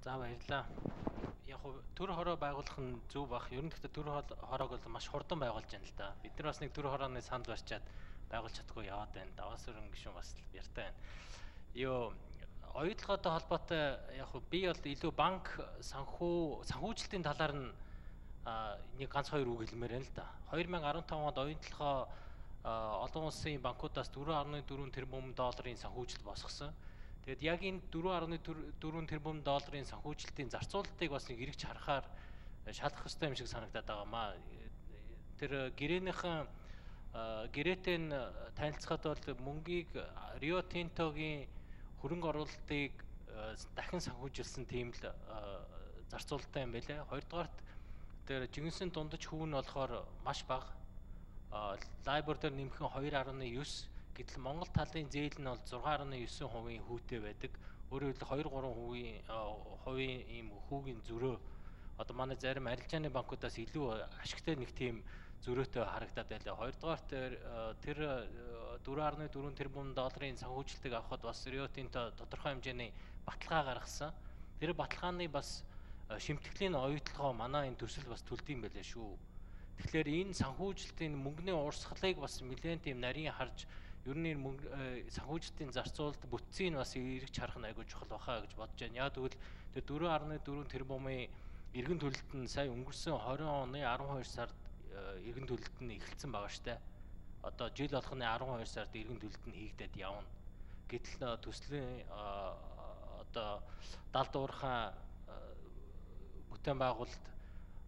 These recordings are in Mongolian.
За баярлалаа. Яг төр хороо байгуулах нь зөв бах. Ер нь гэхдээ төр хороог бол маш хурдан байгуулж байна л да. Бид нар бас нэг төр хорооны санал барьчаад байгуулж чадахгүй яваад байна. Даваас өрн гişүн бас яртай байна. Йоо оюутлоготой холбоотой яг би бол илүү банк санхүү санхүүжилтийн талаар нь нэг ганц хоёр үг хэлмээр байна л да. 2015 онд оюутлогоо олон улсын банкудаас 4.4 тэрбум долларын санхүүжилт босгосон. Тэгэд яг энэ 4.4 тэрбум долларын санхүүжилтийн зарцуулалтыг бас нэг эргэж харахаар шалах хэрэгтэй юм шиг санагдаад байгаамаа. Тэр гэрээнийхэн гэрээтэй нь танилцахад бол мөнгийг Rio Tinto-гийн хөрөнгө оруулалтыг дахин санхүүжилсэн тийм л зарцуулалттай юм байлаа. Хоёрдугаарт тэр жигэнсэн дундаж хүү нь болохоор маш бага. Лайбор дээр нэмэх нь 2.9 гэтэл Монгол талын зээл нь бол 6.9% хүүтэй байдаг. Өөрөөр хэлбэл 2 3% хувийн ийм хүүгийн зөрөө одоо манай зарим арилжааны банкудаас илүү ашигтай нэг тийм зөрөөтэй харагдаад байлаа. Хоёрдугаар тэр тэр 4.4 тэрбум долларын санхүүжилтийг авахд бас Tinto тодорхой хэмжээний баталгаа гаргасан. Тэр баталгааны бас шимтгэлийн оюутлогоо манай энэ төсөл бас төлдөм байлаа шүү. Тэгэхээр энэ санхүүжилтийн мөнгөний уурсгалыг бас нэлээд тийм нарийн харж ер нь санхүүжилтийн зарцуулалт бүтцийг бас эргэж харах нь айгүй чухал бахаа гэж бодож байна. Яг тэгвэл тэр 4.4 тэрбумын эргэн төлөлт нь сая өнгөрсөн 20 оны 12 сард эргэн төлөлт нь эхэлсэн байгаа штэ. Одоо жил болгоны 12 сард эргэн төлөлт нь хийгдээд явна. Гэтэл төслийн одоо далд уурхаа бүтээн байгуулалт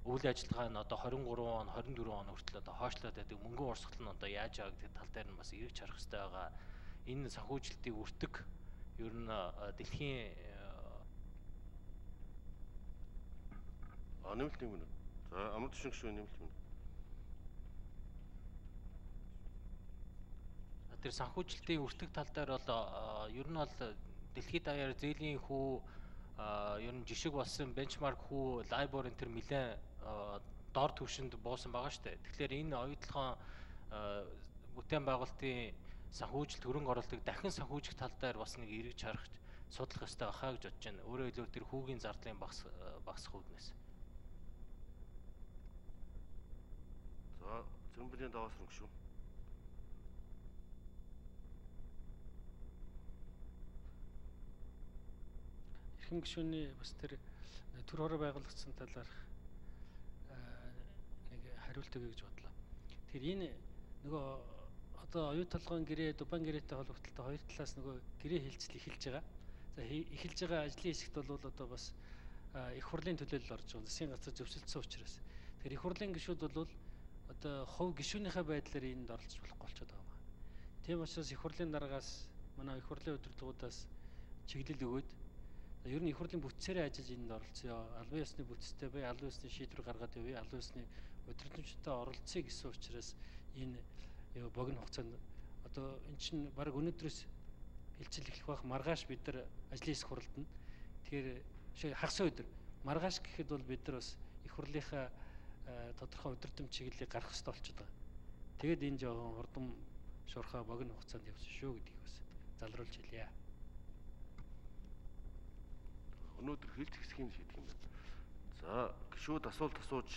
үйл ажиллагаа нь одоо 23 он 24 он хүртэл одоо хойшлоод байдаг мөнгөн урсгал нь одоо яаж байгаа гэдэг тал дээр нь бас эргэж харах хэрэгтэй байгаа. Энэ санхүүжилтийг үртэг ер нь дэлхийн А нэмэлт нэг минут. За амар тушин гүшүү нэмэлт минут. тэр санхүүжилтийн өртөг тал дээр бол ер нь бол дэлхийд даяар зээлийн хүү ер нь жишг болсон бенчмарк хүү лайбор энэ төр нэлээд дор түвшинд буусан байгаа шүү дээ. Тэгэхээр энэ оюутлогоо бүтээн байгуулалтын санхүүжилт хөрөнгө оруулалтыг дахин санхүүжих тал дээр бас нэг эргэж харах судлах ёстой байхаа гэж бодож байна. Өөрөөр хэлбэл тэр хүүгийн зардлын багс багсах үүднээс. За, зэмбэлийн даваас руу эрхэм гишүүний бас тэр төр хороо байгуулагдсан талаар нэг хариулт өгье гэж бодлоо. Тэр энэ нөгөө одоо оюу толгойн гэрээ, дубан гэрээтэй холбогдлолтой хоёр талаас нөгөө гэрээ хилцэл эхэлж байгаа. За эхэлж байгаа ажлын хэсэгт бол одоо бас их хурлын төлөөлөл орж байгаа. Засгийн газар зөвшөлдсөн учраас. Тэгэхээр их хурлын гишүүд бол одоо хувь гишүүнийхээ байдлаар энд оролцож болохгүй болчиход байгаа юм. Тийм учраас их хурлын дараагаас манай их хурлын удирдлагуудаас чиглэл өгөөд Ер нь их хурлын бүтцээрээ ажиллаж энд оролцъё. Албан ёсны бүтцтэй бай, албан ёсны шийдвэр гаргаад явъя, албан ёсны удирдлагчтай оролцъё гэсэн учраас энэ богино хугацаанд одоо эн чинь баг өнөөдрөөс хилцэл эхлэх байх маргааш бид нар ажлын хэсэг хуралдана. Тэгэхээр хагас өдөр маргааш гэхэд бол бид нар бас их хурлынхаа тодорхой удирдам чиглэлийг гаргах хэрэгтэй болчиход байгаа. Тэгэд энэ жоохон хурдан шуурхаа богино хугацаанд явсан шүү гэдгийг бас залруулж хэлье өнөөдөр хэлж хэсгийг шийдэх юм байна. За гişүүд асуулт асууж